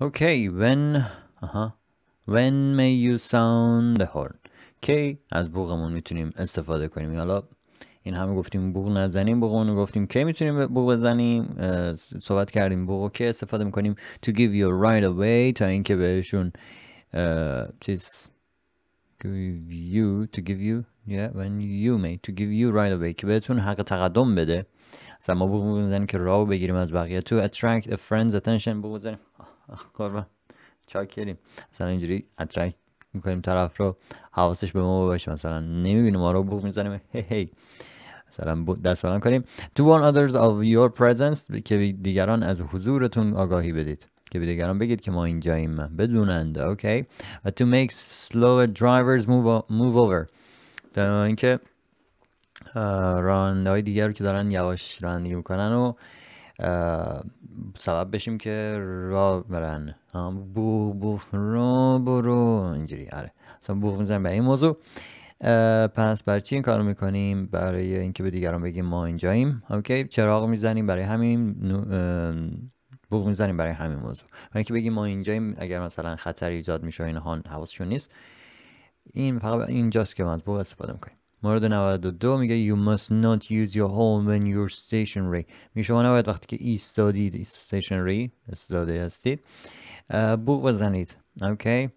Okay, when aha. When may you sound the horn? کی از بوغمون می‌تونیم استفاده کنیم. حالا این همه گفتیم بوغ نزنیم بوغمون گفتیم کی می‌تونیم بوغ بزنیم؟ صحبت کردیم بوغ کی استفاده می‌کنیم؟ To give you right away تا اینکه بهشون چیز give you to give you yeah when you may to give you right away که بهتون حق تقدم بده. مثلا ما بوغ بزنیم که راو بگیریم از بقیه. To attract a friend's attention بوغ بزنیم. قربان چاکریم. مثلا اینجوری اترکت می‌کنیم طرف رو حواسش به ما باشه. مثلا نمی‌بینیم ما رو بوق می‌زنیم. هی هی. مثلا دست بلند کنیم. To warn others of your presence که دیگران از حضورتون آگاهی بدید. که به دیگران بگید که ما اینجاییم. بدونند. اوکی و to make slower drivers move, move over. اینکه راننده های دیگر رو که دارن یواش رانندگی می‌کنن و سبب بشیم که را برن. بو بو را برو. اینجوری. آره. اصلا بوغ می‌زنیم به این موضوع. پس برای چی این کارو می‌کنیم؟ برای اینکه به دیگران بگیم ما اینجاییم. اوکی. چراغ می‌زنیم برای همین. بوغ می‌زنیم برای همین موضوع. برای اینکه بگیم ما اینجاییم اگر مثلا خطر ایجاد میشه اینها حواسشون نیست این فقط اینجاست که ما از بوغ استفاده می‌کنیم. مورد 92 میگه you must not use your home when you're stationary. میگه شما نباید وقتی که ایستادید stationary ایستاده هستید بوق بزنید. اوکی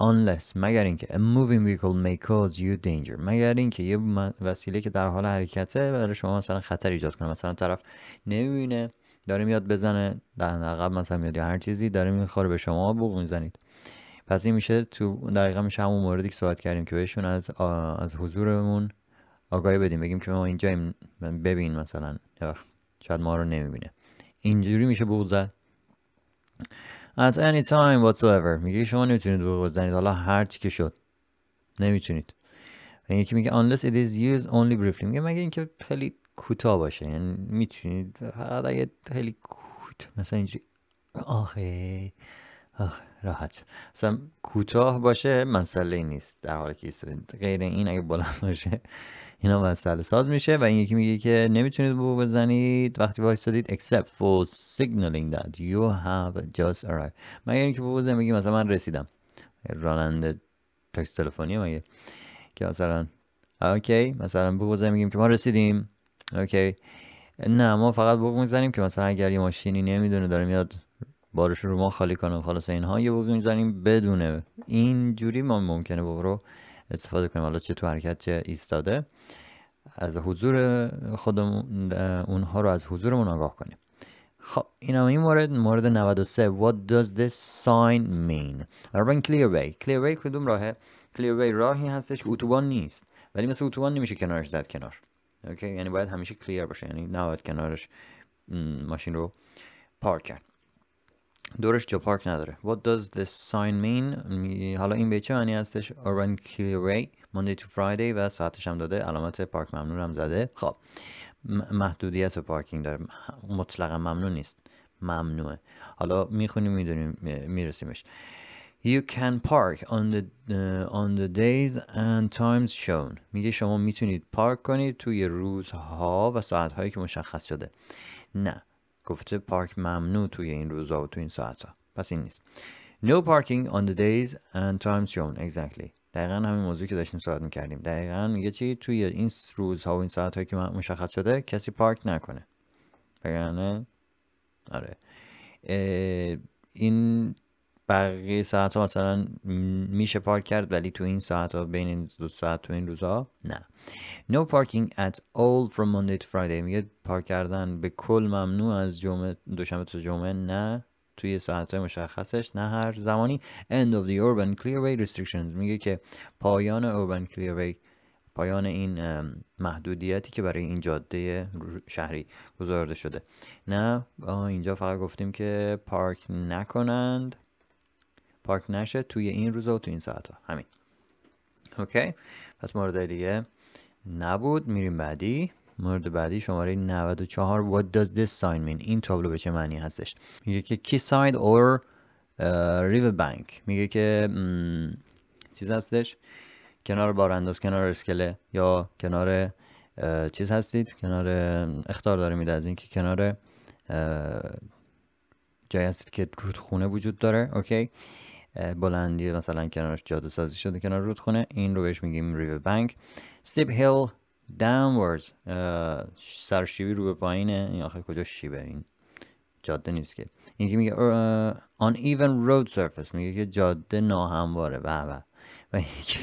unless مگر اینکه. A moving vehicle may cause you danger. مگر اینکه یه وسیله که در حال حرکته برای شما مثلا خطر ایجاد کنه. مثلا طرف نمی‌بینه داره میاد بزنه در عقب مثلا میاد هر چیزی داره می‌خوره به شما بوق می‌زنید. پس این میشه تو دقیقا میشه همون موردی که صحبت کردیم که بهشون از از حضورمون آگاهی بدیم. بگیم که ما اینجاییم ببین مثلا. شاید ما رو نمی‌بینه. اینجوری میشه بوق زد. At any time whatsoever. میگه شما نمی‌تونید بوق بزنید. حالا هر چی که شد. نمی‌تونید. یکی میگه unless it is used only briefly. میگه مگه اینکه خیلی کوتاه باشه. یعنی می‌تونید فقط اگه خیلی کوتاه مثلا اینجوری آخه. راحت. مثلا کوتاه باشه مسئله نیست در حالی که ایستادید غیر این اگه بلند باشه اینا مسئله ساز میشه و این یکی میگه که نمی‌تونید بو بزنید. وقتی وایستادید except for signaling that you have just arrived. مگر اینکه بو بزنید میگه مثلا من رسیدم. راننده تاکسی تلفنی مگه؟ که مثلا اوکی مثلا بو بزنید میگیم که ما رسیدیم. اوکی. نه ما فقط بوق می‌زنیم که مثلا اگر یه ماشینی نمی‌دونه داره میاد بارش رو ما خالی کنه خلاص اینها یه بوق می‌زنیم بدونه اینجوری ما ممکنه بوق رو استفاده کنیم. حالا چه تو حرکت چه ایستاده. از حضور خودمون اونها رو از حضورمون آگاه کنیم. خب این هم این مورد مورد 93 What does this sign mean? Urban clearway clearway کدوم راهه؟ Clearway راهی هستش که اتوبان نیست. ولی مثل اتوبان نمیشه کنارش زد کنار. اوکی یعنی باید همیشه کلیر باشه. یعنی نباید کنارش ماشین رو پارک کرد. دورش جا پارک نداره. What does this sign mean? حالا این به چه معنی هستش؟ Urban Clearway Monday to Friday و ساعتش هم داده. علامت پارک ممنون هم زده. خب. محدودیت پارکینگ داره. مطلقا ممنون نیست. ممنوعه. حالا می‌خونیم می‌دونیم میرسیمش. You can park on the, uh, on the days and times shown. میگه شما می‌تونید پارک کنید توی روزها و ساعتهایی که مشخص شده. نه. گفته پارک ممنوع توی این روزها و توی این ساعت ها پس این نیست. No parking on the days and times shown. Exactly. دقیقا همین موضوع که داشتیم صحبت می‌کردیم. دقیقا میگه چی؟ توی این روزها و این ساعت هایی که مشخص شده کسی پارک نکنه. بگرنه؟ آره. این بقیه ساعت ها مثلا میشه پارک کرد ولی تو این ساعت ها بین این دو ساعت تو این روزها نه. No parking at all from Monday to Friday. میگه پارک کردن به کل ممنوع از جمعه دوشنبه تا جمعه نه. توی ساعت های مشخصش نه هر زمانی. End of the urban clearway restrictions. میگه که پایان urban clearway پایان این محدودیتی که برای این جاده شهری گذارده شده. نه اینجا فقط گفتیم که پارک نکنند. پارک نشه توی این روزا و توی این ساعت ها همین. اوکی؟ پس مورد دیگه نبود. میریم بعدی. مورد بعدی شماره 94 What does this sign mean? این تابلو به چه معنی هستش؟ میگه که Quayside or river bank. میگه که چیز هستش؟ کنار بارانداز کنار اسکله یا کنار چیز هستید؟ کنار اختار داره میده از اینکه کنار جایی هستید که رودخونه وجود داره. اوکی؟ بلندی مثلا کنارش جاده سازی شده کنار رودخونه این رو بهش میگیم ریور بانک steep hill downwards. سرشیبی رو به پایینه. این آخر کجا شیبه این؟ جاده نیست که. این که میگه on even road surface. میگه که جاده ناهمواره. و و.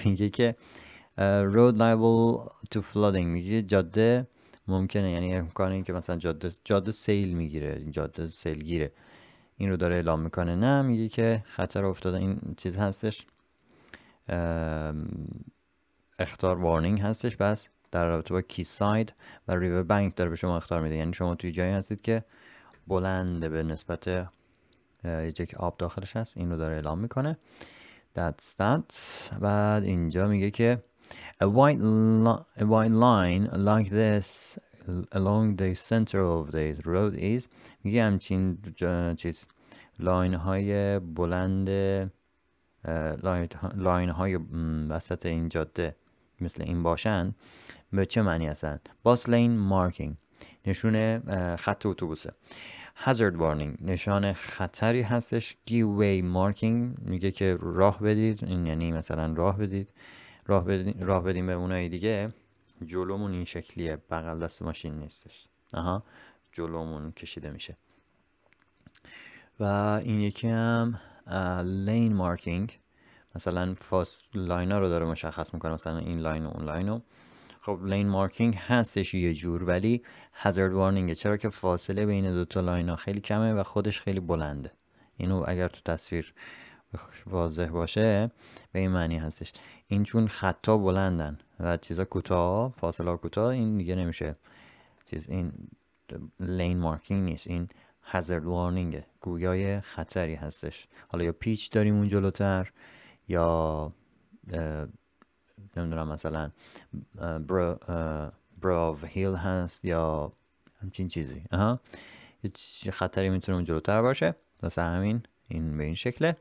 میگه که road liable to flooding. میگه جاده ممکنه. یعنی امکان این که مثلا جاده جاده سیل می‌گیره. جاده سیل گیره این رو داره اعلام می‌کنه. نه میگه که خطر افتاده این چیز هستش. اختار وارنینگ هستش بس در رابطه با کی ساید و ریور بانک داره به شما اختار میده. یعنی شما توی جایی هستید که بلنده به نسبت یه که آب داخلش هست. این رو داره اعلام می‌کنه. That's that. بعد اینجا میگه که a white, a white line like this along the center of the road is میگه همچین چیز line های بلند line های وسط این جاده مثل این باشن به چه معنی هستن؟ bus lane marking نشون خط اتوبوسه. Hazard warning نشان خطری هستش. Give way marking میگه که راه بدید این یعنی مثلا راه بدید. راه بدیم, راه بدیم به اونایی دیگه. جلومون این شکلیه بغل دست ماشین نیستش. آها جلومون کشیده میشه. و این یکی هم lane marking مثلا fast lane رو داره مشخص می‌کنه مثلا این line و اون line رو خب lane marking هستش یه جور ولی hazard warning ه چرا که فاصله بین دو تا line خیلی کمه و خودش خیلی بلنده. اینو اگر تو تصویر واضح باشه به این معنی هستش. این چون خطا بلندن و چیزا کوتاه فاصله کوتاه این دیگه نمیشه. چیز این لین مارکینگ نیست این هزارد وارنینگه گویای خطری هستش. حالا یا پیچ داریم اون جلوتر یا نمی‌دونم مثلا براو هیل هست یا همچین چیزی. اها یه خطری می‌تونه اون جلوتر باشه. واسه همین این به این شکله.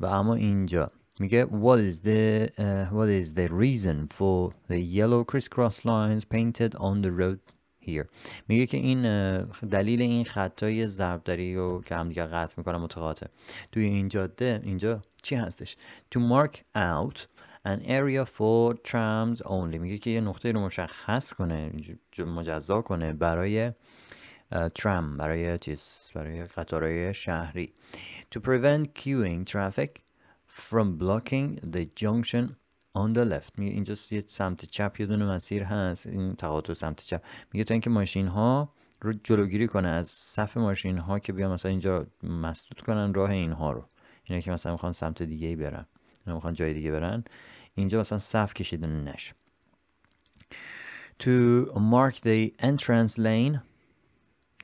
و اما اینجا میگه what is the uh, what is the reason for the yellow crisscross lines painted on the road here? میگه که این دلیل این خطای ضربدری رو که هم دیگه قطع می‌کنه متقاطع. توی این جاده اینجا چی هستش؟ To mark out an area for trams only. میگه که یه نقطه رو مشخص کنه مجزا کنه برای ترام برای چیز برای قطارهای شهری. To prevent queuing traffic from blocking the junction on the left. میگه اینجا یه سمت چپ یه دونه مسیر هست. این تقاطع سمت چپ. میگه تا اینکه ماشین ها رو جلوگیری کنه از صف ماشین ها که بیان مثلا اینجا مسدود کنن راه اینها رو. اینا که مثلا می‌خوان سمت دیگه ای برن. اینا می‌خوان جای دیگه برن. اینجا مثلا صف کشیده نش to mark the entrance lane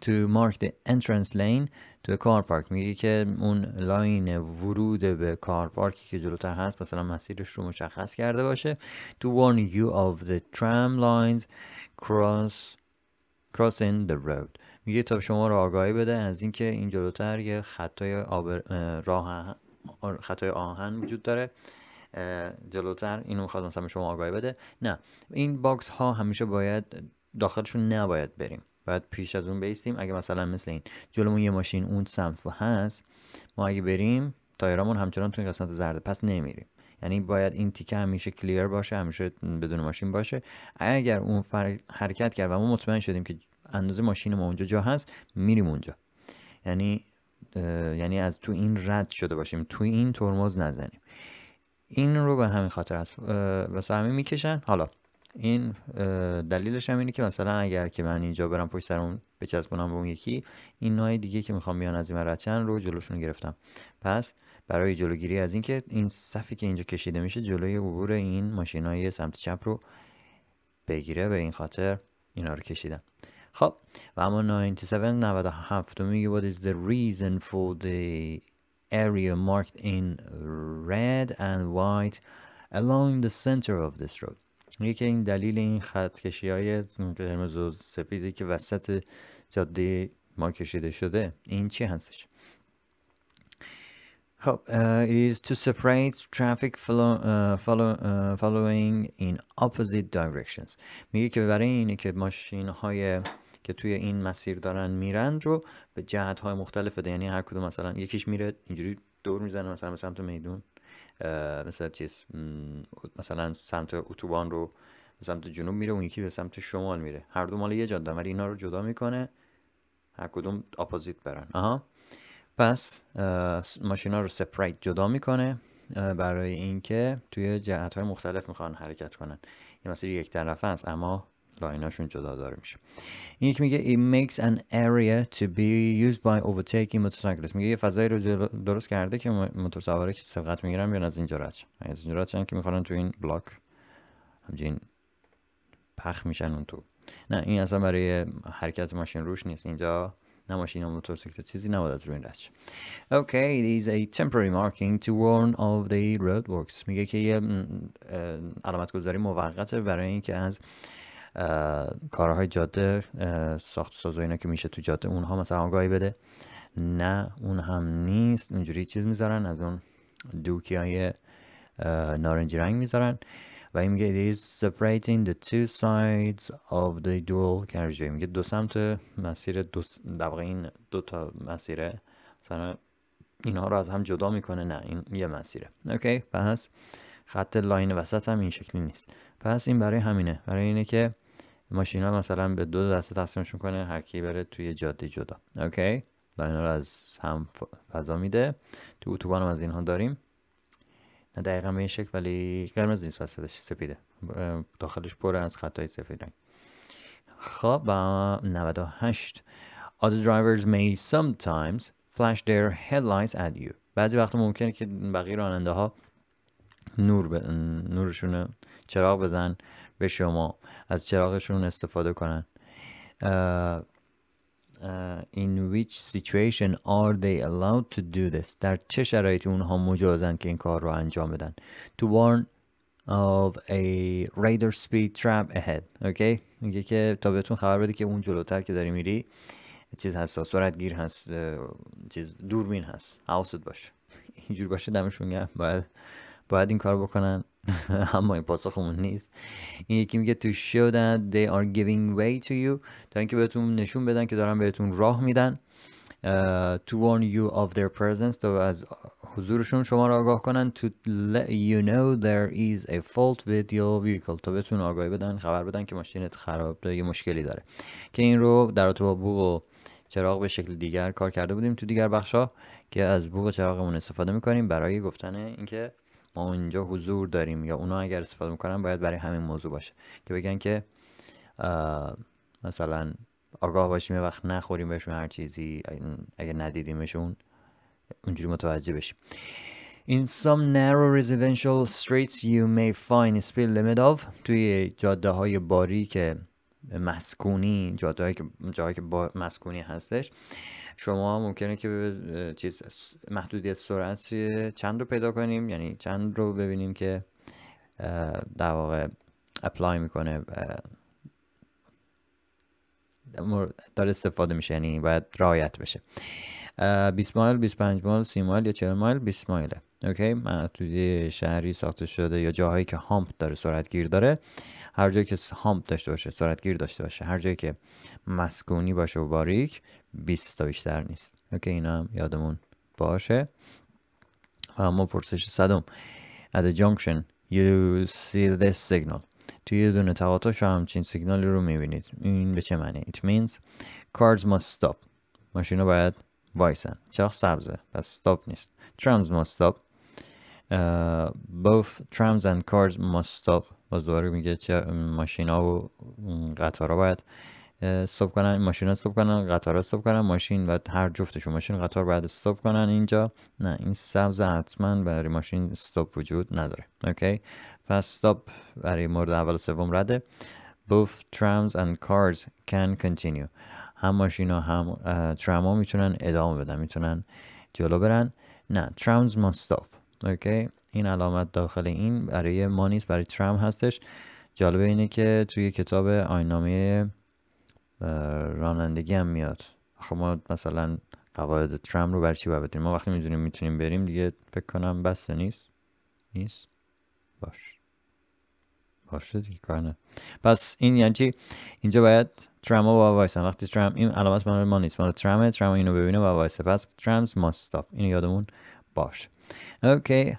to mark the entrance lane تو کار پارک میگه که اون لاین ورود به کار پارکی که جلوتر هست مثلا مسیرش رو مشخص کرده باشه. To warn you of the tram lines cross crossing the road. میگه تا شما رو آگاهی بده از اینکه این جلوتر یه خطای راه خط آهن وجود داره. جلوتر. اینو می‌خواد مثلا شما آگاهی بده. نه. این box ها همیشه باید داخلشون نباید بریم. باید پیش از اون بایستیم. اگه مثلا مثل این جلومون یه ماشین اون سمت هست ما اگه بریم تایرامون همچنان تو این قسمت زرد پس نمیریم. یعنی باید این تیکه همیشه clear باشه همیشه بدون ماشین باشه. اگر اون حرکت کرد و ما مطمئن شدیم که اندازه ماشین ما اونجا جا هست میریم اونجا. یعنی یعنی از تو این رد شده باشیم تو این ترمز نزنیم. این رو به همین خاطر هست. واسه همین می‌کشن. حالا این دلیلش هم اینه که مثلا اگر که من اینجا برم پشت سرمون بچسبونم به اون یکی این نوع دیگه که می‌خوام بیان از این ردشن رو جلوشون گرفتم. پس برای جلوگیری از اینکه این صفی که اینجا کشیده میشه جلوی عبور این ماشین های سمت چپ رو بگیره به این خاطر اینا رو کشیدم خب و اما 97 97 میگه what is the reason for the area marked in red and white along the center of this road? یکی این دلیل این خط کشی های قرمز و سپیدی که وسط جاده ما کشیده شده این چی هستش؟ خب is to separate traffic follow, uh, follow, uh, following in opposite directions. میگه که برای اینه که ماشین های که توی این مسیر دارن میرن رو به جهت های مختلف بده. یعنی هر کدوم مثلا یکیش میره اینجوری دور می‌زنه مثلا به سمت میدون. مثلا چیز مثلا سمت اتوبان رو به سمت جنوب میره اون یکی به سمت شمال میره. هر دو مال یه جاده ولی اینا رو جدا می‌کنه. هر کدوم opposite برن. آها. پس ماشینا رو separate جدا می‌کنه برای اینکه توی جهت های مختلف می‌خوان حرکت کنن. این مسیر یک طرفه است اما لایناشون جدا داره میشه. این یک میگه it makes an area to be used by overtaking motorcyclists. میگه یه فضایی رو درست کرده که موتور سواره که سبقت می‌گیرن بیان از اینجا رد از اینجا رد که می‌خوان تو این بلاک همچنین پخ میشن اون تو. نه این اصلا برای حرکت ماشین روش نیست. اینجا نه ماشین و موتورسیکلت چیزی نباید از روی این رد Okay, it is a temporary marking to warn of the roadworks. میگه که یه علامت گذاری موقته برای اینکه از کارهای جاده ساخت ساز اینا که میشه تو جاده اونها مثلا آگاهی بده. نه اون هم نیست. اونجوری چیز می‌ذارن از اون دوکی های نارنجی رنگ می‌ذارن. و این میگه is separating the two sides of the dual carriageway. میگه دو سمت مسیر دو واقع این دو تا مسیره مثلا اینها رو از هم جدا می‌کنه. نه این یه مسیره. okay پس خط line وسط هم این شکلی نیست. پس این برای همینه. برای اینه که ماشینا مثلا به دو دسته تقسیمشون کنه هر کی بره توی جاده جدا. okay؟ line رو از هم فضا میده. تو اتوبان هم از اینها داریم. نه دقیقا به این شکل ولی قرمز نیست وسطش سپیده. داخلش پر از خطای سفید رنگ خب 98 Other drivers may sometimes flash their headlights at you. بعضی وقت ممکنه که بقیه راننده ها نور ب... نورشون چراغ بزن به شما از چراغشون استفاده کنن. uh, uh, in which situation are they allowed to do this? در چه شرایطی اونها مجازن که این کار رو انجام بدن؟ To warn of a radar speed trap ahead. اوکی میگه که تا بهتون خبر بده که اون جلوتر که داری میری چیز هست سرعت گیر هست چیز دوربین هست. حواست باشه اینجور باشه دمشون گرم. باید باید این کار بکنن. اما این پاسخمون نیست. این یکی میگه to show that they are giving way to you. تا اینکه بهتون نشون بدن که دارن بهتون راه میدن. To warn you of their presence. تا از حضورشون شما را آگاه کنن. To let you know there is a fault with your vehicle. تا بهتون آگاهی بدن خبر بدن که ماشینت خراب یه مشکلی داره. که این رو در با بوق و چراغ به شکل دیگر کار کرده بودیم تو دیگر بخشا که از بوق چراغمون استفاده می‌کنیم برای گفتن اینکه ما اینجا حضور داریم یا اونا اگر استفاده می‌کنن باید برای همین موضوع باشه. که بگن که مثلا آگاه باشیم یه وقت نخوریم بهشون هر چیزی اگر ندیدیمشون اونجوری متوجه بشیم. In some narrow residential streets you may find speed limit of توی جاده های باری که مسکونی جاده که جایی که مسکونی هستش شما ممکنه که چیز محدودیت سرعت چند رو پیدا کنیم؟ یعنی چند رو ببینیم که در واقع اپلای می‌کنه داره استفاده میشه یعنی باید رعایت بشه. 20 مایل 25 مایل 30 مایل یا 40 مایل؟ 20 مایله. okay؟ محدوده شهری ساخته شده یا جاهایی که hump داره سرعت گیر داره هر جایی که hump داشته باشه سرعت گیر داشته باشه هر جایی که مسکونی باشه و باریک 20 تا بیشتر نیست. okay اینا هم یادمون باشه. و اما پرسش صدم at the junction you see this signal. توی یه دونه تقاطع همچین سیگنالی رو می‌بینید. این به چه معنی؟ It means cars must stop. ماشینا باید وایسن. چراغ سبزه؟ پس stop نیست. Trams must stop. Uh, both trams and cars must stop. باز دوباره میگه چه ماشینا و قطارا باید استوب کنن ماشین استوب کنن قطار استوب کنن ماشین و هر جفتشون ماشین قطار باید استوب کنن اینجا. نه این سبز حتما برای ماشین استوب وجود نداره. اوکی پس استوب برای مورد اول سوم رده. Both trams and cars can continue. هم ماشین ها هم ترام ها می‌تونن ادامه بدن می‌تونن جلو برن. نه trams must stop. اوکی این علامت داخل این برای ما نیست برای ترام هستش. جالبه اینه که توی کتاب آینامه رانندگی هم میاد. خب ما مثلا قواعد ترام رو برای چی باید ما وقتی می‌دونیم می‌تونیم بریم دیگه فکر کنم بسته نیست. نیست؟ باش. باشه دیگه کار نه. پس این یعنی چی؟ اینجا باید ترام با وایسن. وقتی ترام این علامت مال ما نیست. مال ترامه ترام اینو ببینه با وایسه. پس ترامز ماست. Stop. اینو یادمون باش اوکی.